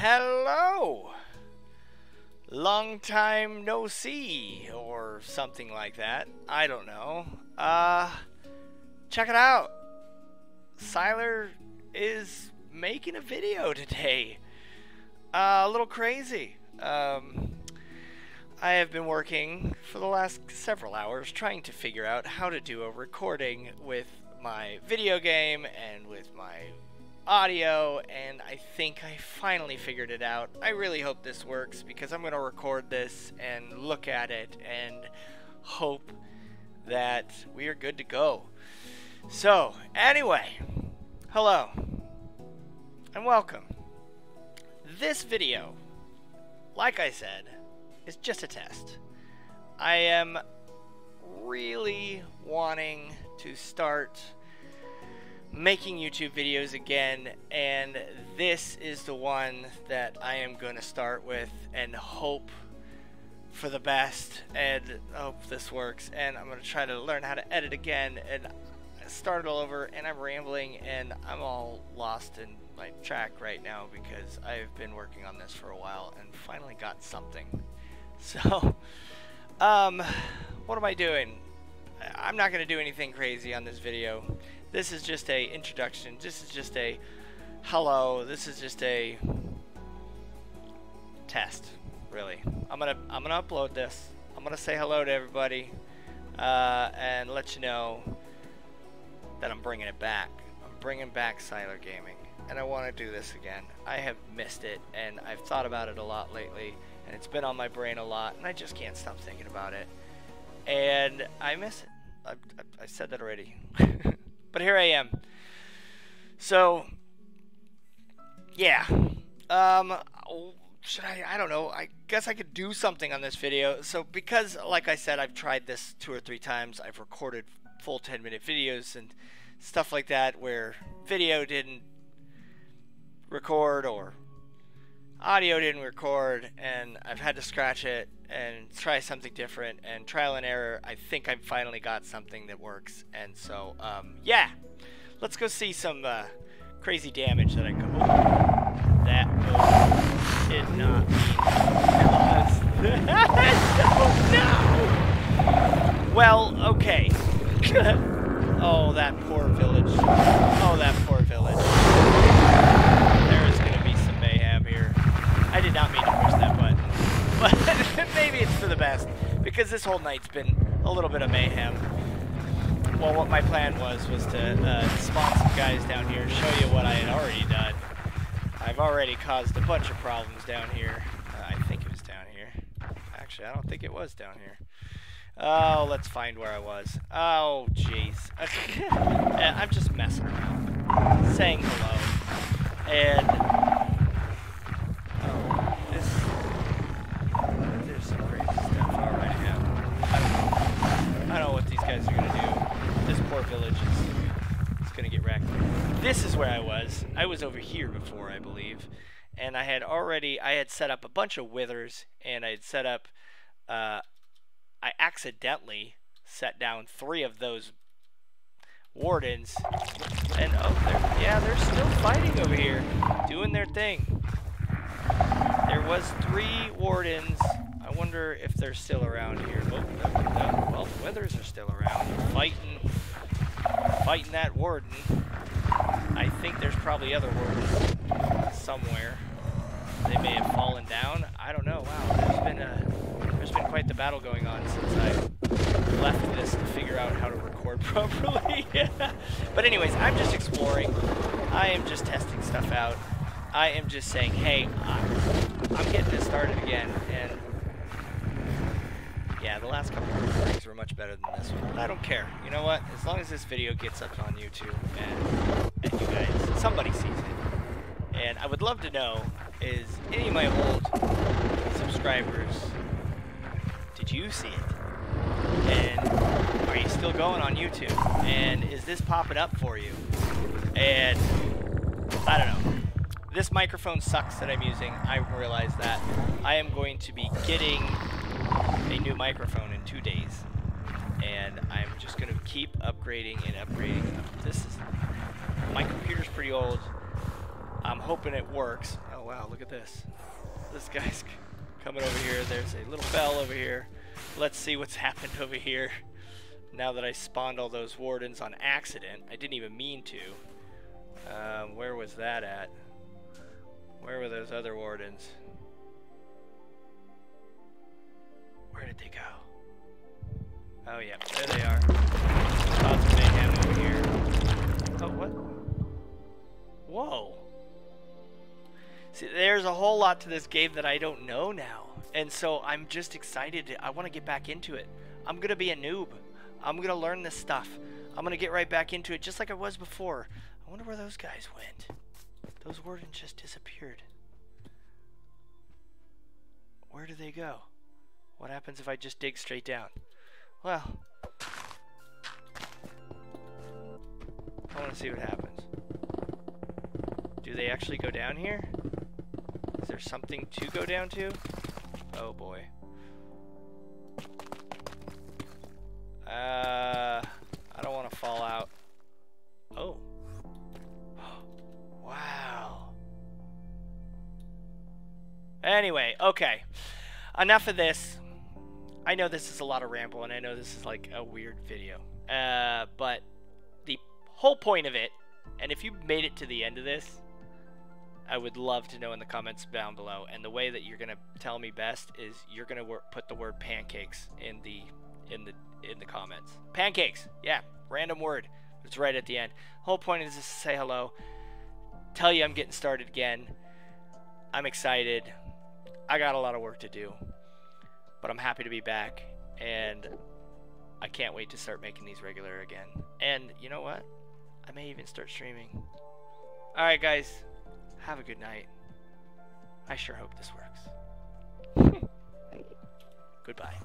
Hello! Long time no see, or something like that. I don't know. Uh, check it out. Syller is making a video today. Uh, a little crazy. Um, I have been working for the last several hours trying to figure out how to do a recording with my video game and with my audio, and I think I finally figured it out. I really hope this works because I'm going to record this and look at it and hope that we are good to go. So, anyway, hello and welcome. This video, like I said, is just a test. I am really wanting to start making YouTube videos again, and this is the one that I am going to start with and hope for the best and hope this works. And I'm going to try to learn how to edit again and start it all over. And I'm rambling and I'm all lost in my track right now because I've been working on this for a while and finally got something. So, um, what am I doing? I'm not going to do anything crazy on this video. This is just a introduction. This is just a hello. This is just a test, really. I'm gonna I'm gonna upload this. I'm gonna say hello to everybody uh, and let you know that I'm bringing it back. I'm bringing back Syller Gaming, and I want to do this again. I have missed it, and I've thought about it a lot lately, and it's been on my brain a lot, and I just can't stop thinking about it. And I miss it. I, I, I said that already. but here I am. So, yeah. Um, should I? I don't know. I guess I could do something on this video. So, because, like I said, I've tried this two or three times. I've recorded full 10 minute videos and stuff like that where video didn't record or audio didn't record and I've had to scratch it and try something different and trial and error I think I've finally got something that works and so um, yeah. Let's go see some uh, crazy damage that I could oh, that did not no! Well okay. Oh that poor village. Oh that poor village I did not mean to push that button. But maybe it's for the best, because this whole night's been a little bit of mayhem. Well, what my plan was, was to uh, spawn some guys down here, show you what I had already done. I've already caused a bunch of problems down here. Uh, I think it was down here. Actually, I don't think it was down here. Oh, let's find where I was. Oh, jeez. I'm just messing around, saying hello. And where I was. I was over here before, I believe. And I had already, I had set up a bunch of withers, and I had set up, uh, I accidentally set down three of those wardens. And, oh, they're, yeah, they're still fighting over here, doing their thing. There was three wardens I wonder if they're still around here. Oh, well, the withers are still around, fighting, fighting that warden. I think there's probably other wardens somewhere. They may have fallen down. I don't know. Wow, there's been a, there's been quite the battle going on since I left this to figure out how to record properly. but anyways, I'm just exploring. I am just testing stuff out. I am just saying, hey, I'm getting this started again, and yeah, the last couple of recordings were much better than this one. But I don't care. You know what? As long as this video gets up on YouTube and, somebody sees it. And I would love to know, is any of my old subscribers, did you see it? And are you still going on YouTube? And is this popping up for you? And I don't know. This microphone sucks that I'm using. I realize that. I am going to be getting a new microphone in two days. And I'm just going to keep upgrading and upgrading. This is... My computer's pretty old. I'm hoping it works. Oh, wow, look at this. This guy's coming over here. There's a little bell over here. Let's see what's happened over here. Now that I spawned all those wardens on accident. I didn't even mean to. Um, where was that at? Where were those other wardens? Where did they go? Oh yeah, there they are. Lots of mayhem over here. Oh, what? Whoa. See, there's a whole lot to this game that I don't know now. And so I'm just excited. I want to get back into it. I'm going to be a noob. I'm going to learn this stuff. I'm going to get right back into it just like I was before. I wonder where those guys went. Those wardens just disappeared. Where do they go? What happens if I just dig straight down? Well, I want to see what happens. Do they actually go down here? Is there something to go down to? Oh boy. Uh, I don't want to fall out. Oh. wow. Anyway, okay. Enough of this. I know this is a lot of ramble, and I know this is like a weird video. Uh, but the whole point of it, and if you made it to the end of this, I would love to know in the comments down below. And the way that you're gonna tell me best is you're gonna put the word pancakes in the in the in the comments. Pancakes, yeah, random word. It's right at the end. Whole point is to say hello, tell you I'm getting started again. I'm excited. I got a lot of work to do but I'm happy to be back and I can't wait to start making these regular again. And you know what? I may even start streaming. Alright guys, have a good night. I sure hope this works. Goodbye.